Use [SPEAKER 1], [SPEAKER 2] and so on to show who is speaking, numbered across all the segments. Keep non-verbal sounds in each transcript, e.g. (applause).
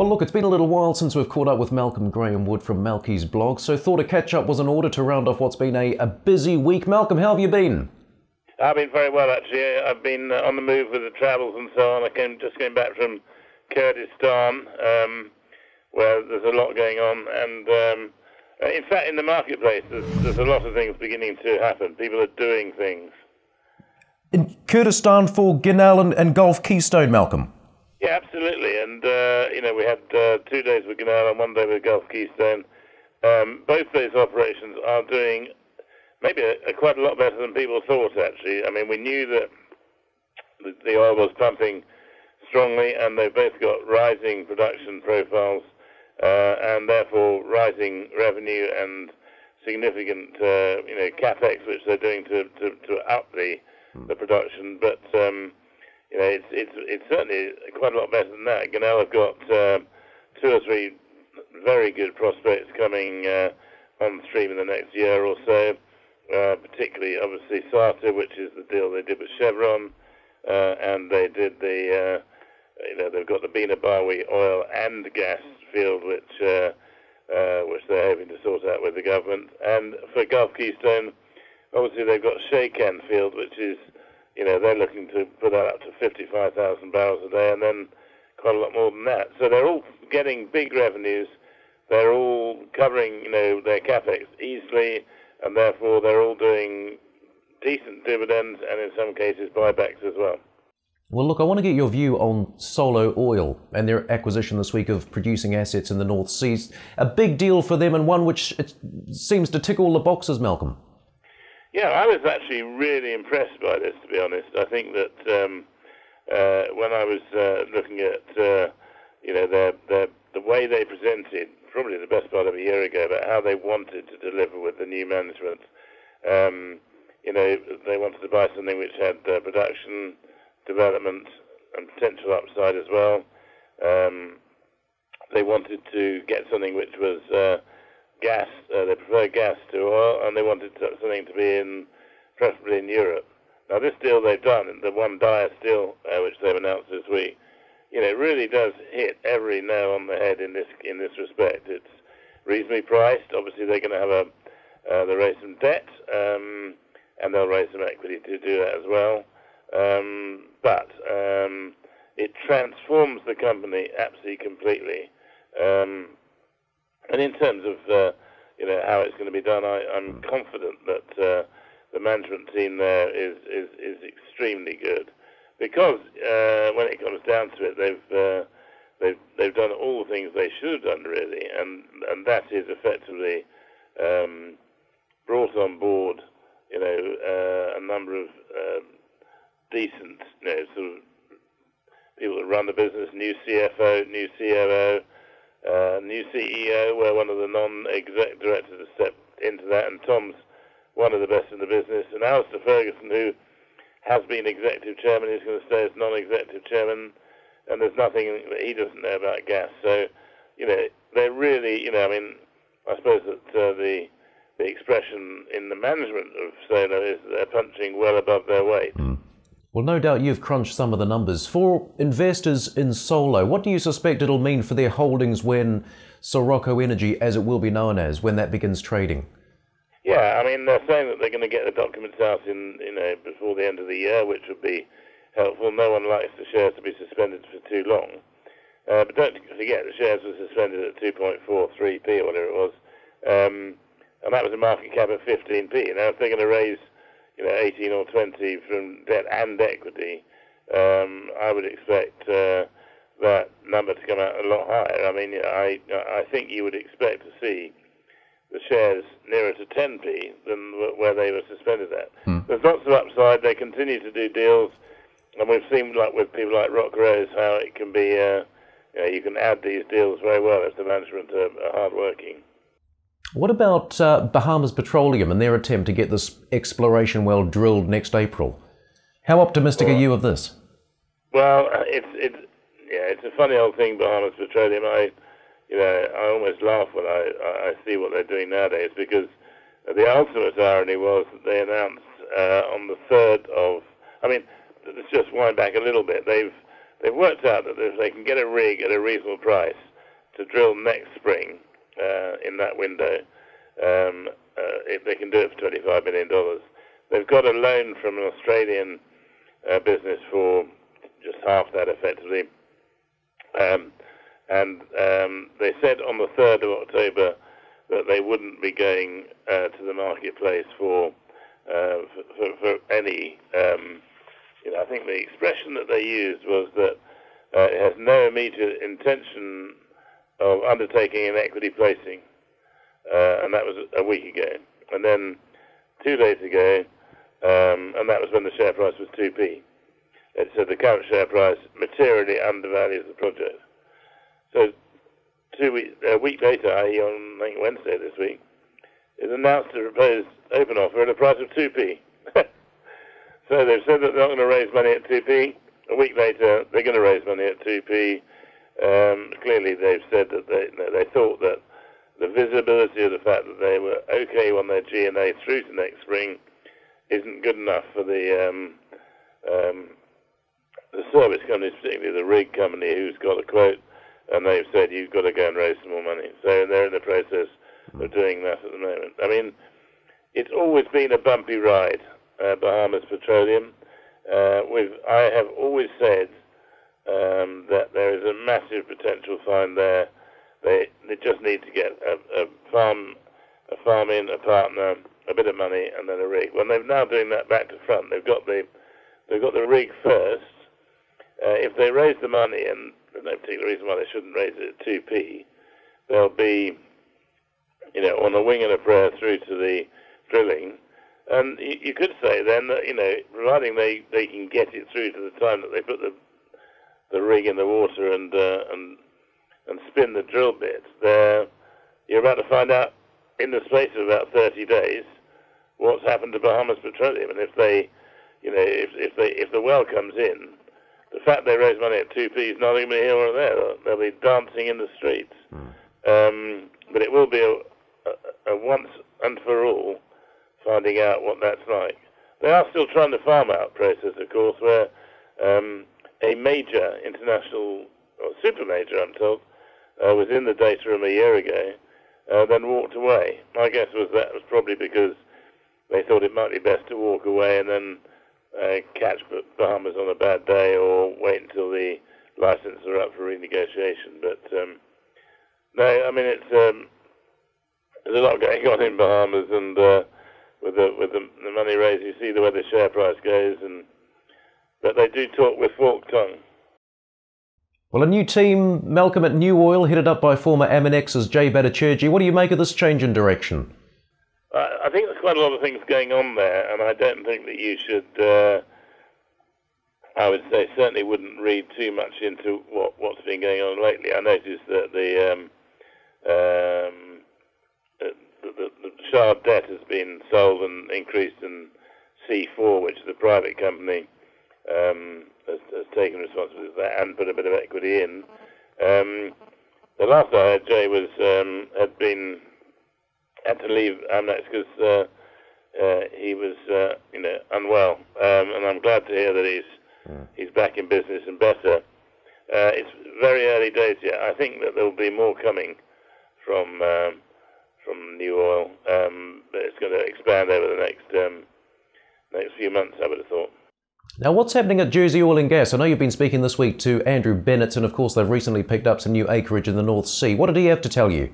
[SPEAKER 1] Well, look, it's been a little while since we've caught up with Malcolm Graham Wood from Malcy's blog, so thought a catch up was in order to round off what's been a, a busy week. Malcolm, how have you been?
[SPEAKER 2] I've been very well, actually. I've been uh, on the move with the travels and so on. I came just came back from Kurdistan, um, where there's a lot going on, and um, in fact, in the marketplace, there's, there's a lot of things beginning to happen. People are doing things.
[SPEAKER 1] In Kurdistan for Genel and, and Gulf Keystone, Malcolm.
[SPEAKER 2] Yeah, absolutely. And, uh, you know, we had uh, two days with Genel and one day with Gulf Keystone. Um, both those operations are doing maybe a, a quite a lot better than people thought, actually. I mean, we knew that the, the oil was pumping strongly, and they've both got rising production profiles uh, and therefore rising revenue and significant, uh, you know, capex which they're doing to, to, to up the, the production. But um, you know, it's it's it's certainly quite a lot better than that. Genel have got uh, two or three very good prospects coming uh, on stream in the next year or so. Uh, particularly, obviously, Sarta, which is the deal they did with Chevron, uh, and they did the, uh, you know, they've got the Bina Bawi oil and gas field, which uh, which they're hoping to sort out with the government. And for Gulf Keystone, obviously they've got Shaikan field, which is you know, they're looking to put that up to 55,000 barrels a day and then quite a lot more than that. So they're all getting big revenues. They're all covering, you know, their capex easily, and therefore they're all doing decent dividends and in some cases buybacks as well.
[SPEAKER 1] Well, look, I want to get your view on Solo Oil and their acquisition this week of producing assets in the North Sea. A big deal for them and one which seems to tick all the boxes, Malcolm.
[SPEAKER 2] Yeah, I was actually really impressed by this, to be honest. I think that um, uh, when I was uh, looking at, uh, you know, their, their, the way they presented, probably the best part of a year ago, about how they wanted to deliver with the new management. Um, you know, they wanted to buy something which had production, development, and potential upside as well. Um, they wanted to get something which was uh, gas. Uh, they prefer gas to oil, and they wanted something to be in, preferably in Europe. Now, this deal they've done, the ONE-Dyas deal, uh, which they've announced this week, you know, it really does hit every nail on the head in this in this respect. It's reasonably priced. Obviously, they're going to have a uh, they raise some debt, um, and they'll raise some equity to do that as well. Um, but um, it transforms the company absolutely completely. Um, and in terms of uh, you know how it's going to be done, I, am confident that uh, the management team there is, is, is extremely good. Because uh, when it comes down to it, they've uh, they've they've done all the things they should have done really, and and that is effectively um, brought on board you know uh, a number of um, decent you know sort of people that run the business, new CFO, new COO uh, new CEO, where one of the non-exec directors has stepped into that, and Tom's one of the best in the business, and Alistair Ferguson, who has been executive chairman, is going to stay as non-executive chairman, and there's nothing that he doesn't know about gas. So, you know, they're really, you know, I mean, I suppose that uh, the the expression in the management of Solo is they're punching well above their weight. Mm.
[SPEAKER 1] Well, no doubt you've crunched some of the numbers. For investors in Solo, what do you suspect it'll mean for their holdings when Scirocco Energy, as it will be known as, when that begins trading?
[SPEAKER 2] Yeah, I mean, they're saying that they're going to get the documents out in, you know, before the end of the year, which would be helpful. No one likes the shares to be suspended for too long. Uh, but don't forget, the shares were suspended at 2.43p or whatever it was. Um, and that was a market cap of 15p. Now, if they're going to raise you know, 18 or 20 from debt and equity, um, I would expect uh, that number to come out a lot higher. I mean, I I think you would expect to see the shares nearer to 10p than where they were suspended at. Hmm. There's lots of upside. They continue to do deals, and we've seen like with people like RockRose how it can be. Uh, you, know, you can add these deals very well if the management are, are hard working.
[SPEAKER 1] What about uh, Bahamas Petroleum and their attempt to get this exploration well drilled next April? How optimistic well, are you of this?
[SPEAKER 2] Well, uh, it's it's yeah, it's a funny old thing, Bahamas Petroleum. I you know I almost laugh when I I see what they're doing nowadays because the ultimate irony was that they announced uh, on the third of. I mean, let's just wind back a little bit. They've they've worked out that if they can get a rig at a reasonable price to drill next spring uh, in that window, um, uh, they can do it for twenty-five million dollars. They've got a loan from an Australian uh, business for just half that, effectively. Um, and um, they said on the 3rd of October that they wouldn't be going uh, to the marketplace for uh, for, for, for, any. Um, you know, I think the expression that they used was that uh, it has no immediate intention of undertaking an equity placing, uh, and that was a week ago. And then two days ago, um, and that was when the share price was 2p. It said the current share price materially undervalues the project. So two week, a week later, i.e. on I think Wednesday this week, it announced a proposed open offer at a price of 2p. (laughs) so they've said that they're not going to raise money at 2p. A week later, they're going to raise money at 2p. Um, clearly, they've said that they, they thought that the visibility of the fact that they were okay on their G&A through to next spring isn't good enough for the um, um, the service companies, particularly the rig company, who's got a quote and they've said you've got to go and raise some more money. So they're in the process of doing that at the moment. I mean, it's always been a bumpy ride, uh, Bahamas Petroleum. Uh, with I have always said um, that there is a massive potential find there. They they just need to get a, a farm, a farm in, a partner, a bit of money, and then a rig. Well, they're now doing that back to front. They've got the they've got the rig first. Uh, if they raise the money and there's no particular reason why they shouldn't raise it at 2p. They'll be, you know, on a wing and a prayer through to the drilling. And you, you could say then that, you know, providing they, they can get it through to the time that they put the the rig in the water and uh, and and spin the drill bit, there you're about to find out in the space of about 30 days what's happened to Bahamas Petroleum. And if they, you know, if, if they if the well comes in the fact they raise money at 2p is not even here or there. They'll, they'll be dancing in the streets. Mm. Um, but it will be a, a, a, once and for all finding out what that's like. They are still trying the farm out process, of course, where um, a major international, or super major, I'm told, uh, was in the data room a year ago, uh, then walked away. My guess was that was probably because they thought it might be best to walk away and then uh, catch Bahamas on a bad day or wait until the licenses are up for renegotiation. But um, no, I mean it's um, there's a lot going on in Bahamas, and uh, with the with the, the money raised, you see the way the share price goes, and but they do talk with forked tongue.
[SPEAKER 1] Well, a new team, Malcolm at Nu-Oil, headed up by former MNX's Jay Bhattacharjee. What do you make of this change in direction?
[SPEAKER 2] I think there's quite a lot of things going on there, and I don't think that you should. Uh, I would say certainly wouldn't read too much into what what's been going on lately. I noticed that the um, um, the, the, the Shard debt has been sold and increased, in C4, which is a private company, um, has, has, taken responsibility for that and put a bit of equity in. Um, the last I heard, Jay was um, had been had to leave Amnex because uh, uh, he was, uh, you know, unwell. Um, and I'm glad to hear that he's mm. he's back in business and better. Uh, it's very early days yet. I think that there will be more coming from um, from Nu-Oil, um, but it's going to expand over the next um, next few months. I would have thought.
[SPEAKER 1] Now, what's happening at Jersey Oil and Gas? I know you've been speaking this week to Andrew Bennett, and of course, they've recently picked up some new acreage in the North Sea. What did he have to tell you?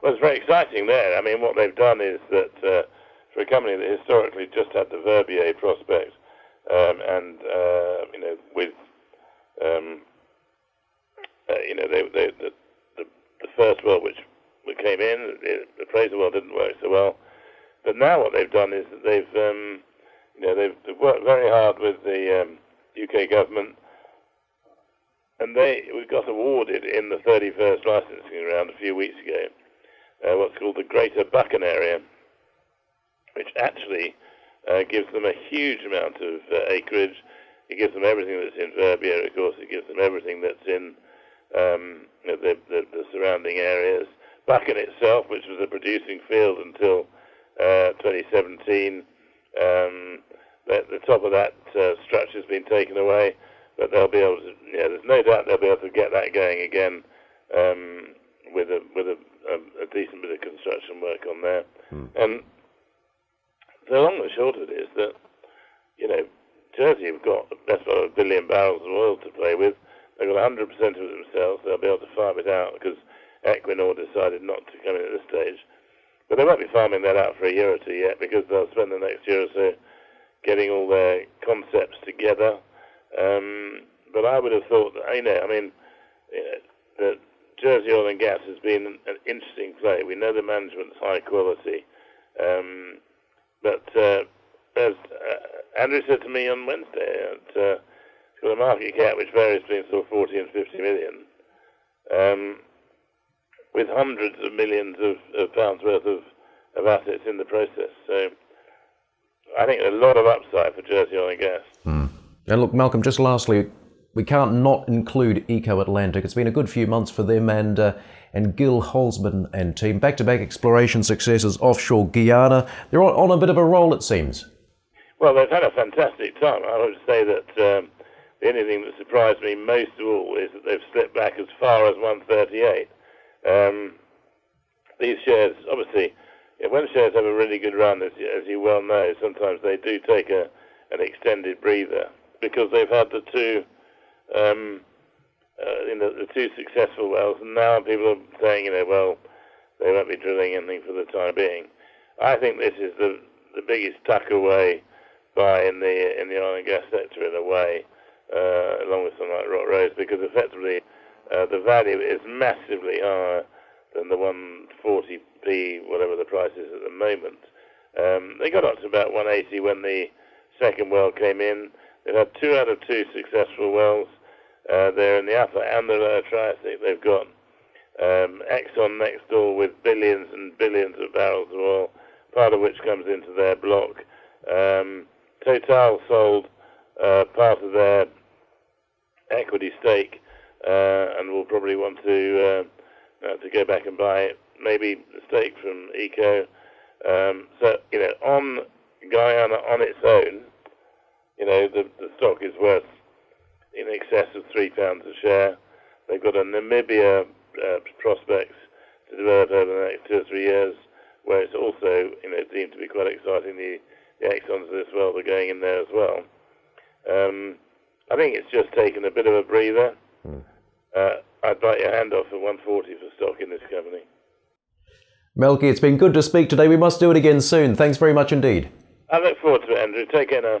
[SPEAKER 2] Well, it's very exciting there. I mean, what they've done is that uh, for a company that historically just had the Verbier prospect, um, and uh, you know, with um, uh, you know, they, they, the, the, the first well which came in, the, Fraser well didn't work so well. But now what they've done is that they've um, you know they've, they've, worked very hard with the UK um, government and they we got awarded in the 31st licensing round a few weeks ago uh, what's called the Greater Buchan area, which actually uh, gives them a huge amount of uh, acreage. It gives them everything that's in Verbier, of course. It gives them everything that's in um, the, the, the, surrounding areas. Buchan itself, which was a producing field until uh, 2017, Um, the, the top of that uh, structure has been taken away, but they'll be able to. Yeah, there's no doubt they'll be able to get that going again um, with a with a, a, a, decent bit of construction work on there. Hmm. And the long and short of it is that you know Jersey have got the best of a billion barrels of oil to play with. They've got 100% of it themselves. They'll be able to farm it out because Equinor decided not to come in at this stage. But they won't be farming that out for a year or two yet because they'll spend the next year or so getting all their concepts together. Um, but I would have thought that, you know, I mean, that Jersey Oil and Gas has been an interesting play. We know the management's high quality. Um, but uh, as uh, Andrew said to me on Wednesday, uh, it's got a market cap which varies between sort of 40 and 50 million. Um, with hundreds of millions of, of pounds worth of, of assets in the process. So I think a lot of upside for Jersey Oil and Gas.
[SPEAKER 1] Mm. And look, Malcolm, just lastly, we can't not include Eco Atlantic. It's been a good few months for them and uh, and Gil Holzman and team. Back to back exploration successes offshore Guyana. They're on, a bit of a roll, it seems.
[SPEAKER 2] Well, they've had a fantastic time. I would say that um, the only thing that surprised me most of all is that they've slipped back as far as 138. Um, these shares, obviously, when shares have a really good run, as, as you well know, sometimes they do take a, an extended breather because they've had the two, um, uh, you know, the two successful wells, and now people are saying, you know, well, they won't be drilling anything for the time being. I think this is the the biggest tuck away buy in the in the oil and gas sector in a way, uh, along with something like RockRose, because effectively uh, the value is massively higher than the 140p, whatever the price is at the moment. Um, they got up to about 180 when the second well came in. They've had two out of two successful wells. Uh, they're in the upper and the lower Triassic. They've got um, Exxon next door with billions and billions of barrels of oil, part of which comes into their block. Um, Total sold uh, part of their equity stake uh, and will probably want to uh, uh, to go back and buy maybe a stake from Eco. Um, so you know, on Guyana on its own, you know, the, the stock is worth in excess of three pounds a share. They've got a Namibia uh, prospects to develop over the next two or three years, where it's also you know deemed to be quite exciting. The, the Exxons of this world are going in there as well. Um, I think it's just taken a bit of a breather. Mm. Uh, I'd bite your hand off at 140 for stock in this company.
[SPEAKER 1] Malcy, it's been good to speak today. We must do it again soon. Thanks very much indeed.
[SPEAKER 2] I look forward to it, Andrew. Take care now.